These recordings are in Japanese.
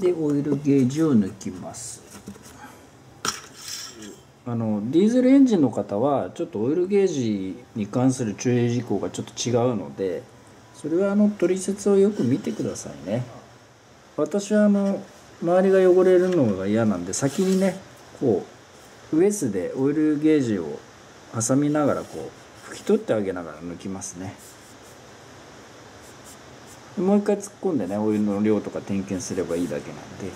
でオイルゲージを抜きます。あのディーゼルエンジンの方はちょっとオイルゲージに関する注意事項がちょっと違うのでそれはあの取説をよく見てくださいね。私はあの周りが汚れるのが嫌なんで先にねこうウエスでオイルゲージを挟みながらこう拭き取ってあげながら抜きますね。もう一回突っ込んでねオイルの量とか点検すればいいだけなんで。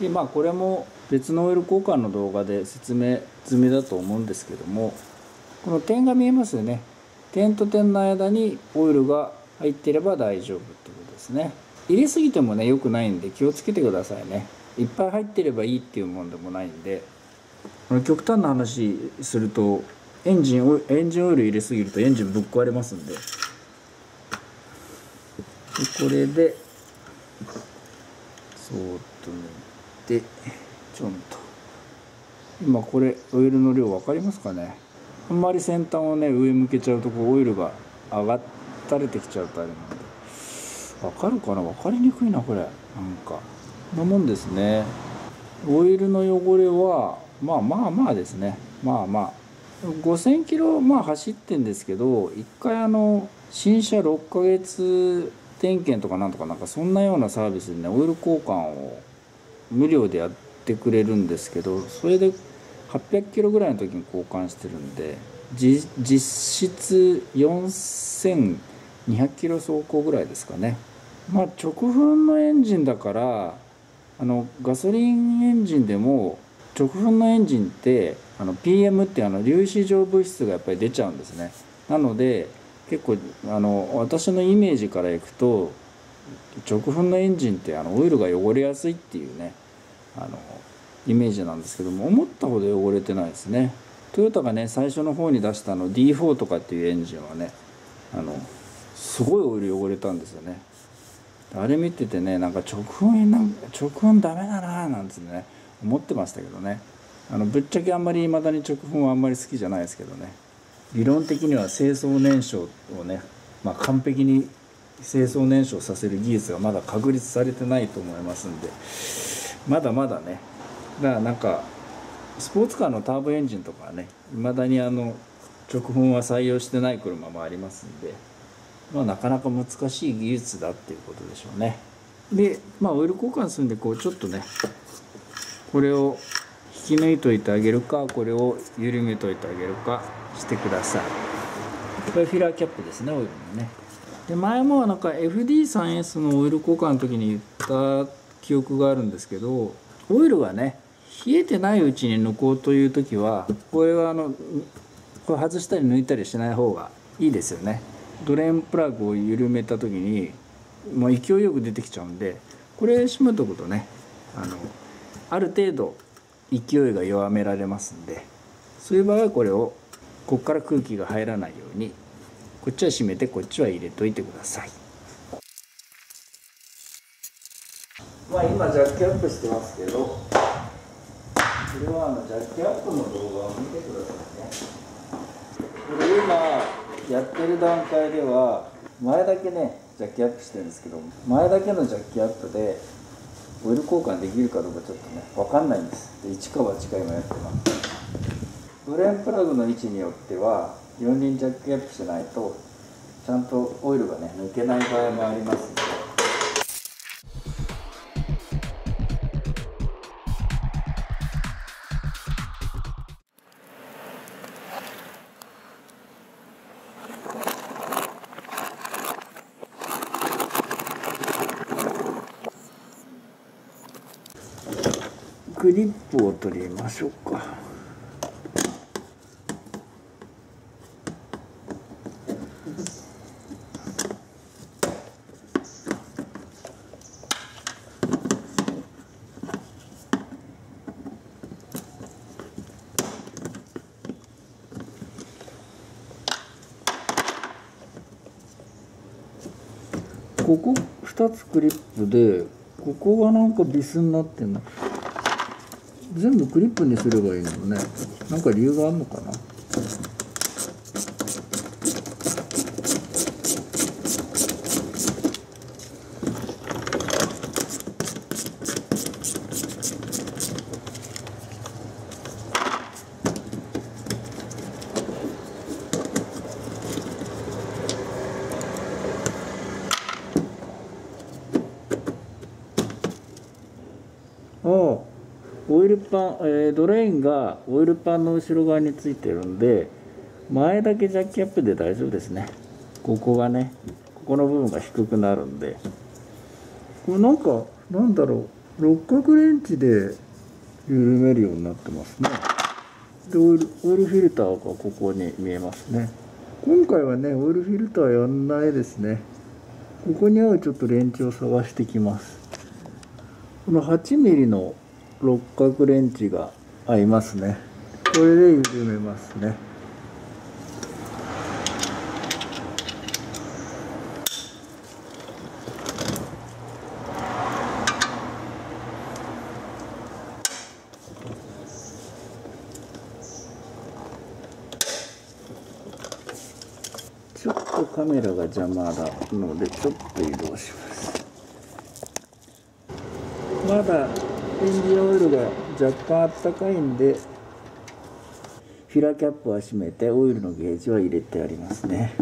でまあこれも別のオイル交換の動画で説明済みだと思うんですけどもこの点が見えますよね。点と点の間にオイルが入ってれば大丈夫ってことですね。入れすぎてもね良くないんで気をつけてくださいね。いっぱい入ってればいいっていうもんでもないんで。極端な話するとエンジンエンジンオイル入れすぎるとエンジンぶっ壊れますんで。これでそーっと抜いてちょんと。今これオイルの量分かりますかね？あんまり先端をね上向けちゃうとこうオイルが上が垂れてきちゃうとあれなんで。分かるかな？分かりにくいなこれ。なんか。なもんですね。オイルの汚れはまあまあまあですね。まあまあ。5000キロまあ走ってんですけど一回あの新車6ヶ月点検とかなんとかなんかそんなようなサービスでねオイル交換を無料でやってくれるんですけどそれで800キロぐらいの時に交換してるんで実質4200キロ走行ぐらいですかね。まあ直噴のエンジンだからあのガソリンエンジンでも直噴のエンジンってあの PM ってあの粒子状物質がやっぱり出ちゃうんですね。なので結構あの私のイメージからいくと直噴のエンジンってあのオイルが汚れやすいっていうねあのイメージなんですけども思ったほど汚れてないですね。トヨタがね最初の方に出したの D4 とかっていうエンジンはねあのすごいオイル汚れたんですよね。あれ見ててねなんか直噴なん直噴ダメだななんてね思ってましたけどね。あのぶっちゃけあんまりいまだに直噴はあんまり好きじゃないですけどね。理論的には清掃燃焼をね、まあ、完璧に清掃燃焼させる技術がまだ確立されてないと思いますんでまだまだねだからなんかスポーツカーのターボエンジンとかはねいまだにあの直噴は採用してない車もありますんで、まあ、なかなか難しい技術だっていうことでしょうね。でまあオイル交換するんでこうちょっとねこれを引き抜いといてあげるかこれを緩めといてあげるかしてください。これフィラーキャップですねオイルのね。で前もなんか FD3S のオイル交換の時に言った記憶があるんですけどオイルがね冷えてないうちに抜こうという時はこれはあのこれ外したり抜いたりしない方がいいですよね。ドレーンプラグを緩めた時にもう勢いよく出てきちゃうんでこれ閉めとくとねあのある程度勢いが弱められますんでそういう場合はこれをここから空気が入らないようにこっちは閉めてこっちは入れといてください。まあ今ジャッキアップしてますけどこれはあのジャッキアップの動画を見てくださいね。これ今やってる段階では前だけねジャッキアップしてるんですけど前だけのジャッキアップでオイル交換できるかどうかちょっとね分かんないんです。で一か八か今やってます。ドレーンプラグの位置によっては四輪ジャッキアップしないとちゃんとオイルがね抜けない場合もありますので。グリップを取りましょうか。ここ2つクリップでここがなんかビスになってんの。全部クリップにすればいいのね。なんか理由があるのかな？あオイルパン、えードレインがオイルパンの後ろ側についてるんで前だけジャッキアップで大丈夫ですね。ここがねここの部分が低くなるんで。これなんかなんだろう六角レンチで緩めるようになってますね。でオイルオイルフィルターがここに見えますね。今回はねオイルフィルターやんないですね。ここに合うちょっとレンチを探してきますこの 8mm の六角レンチが合いますね。これで緩めますね。ちょっとカメラが邪魔なのでちょっと移動します。まだエンジンオイルが若干あったかいんでフィラキャップは閉めてオイルのゲージは入れてありますね。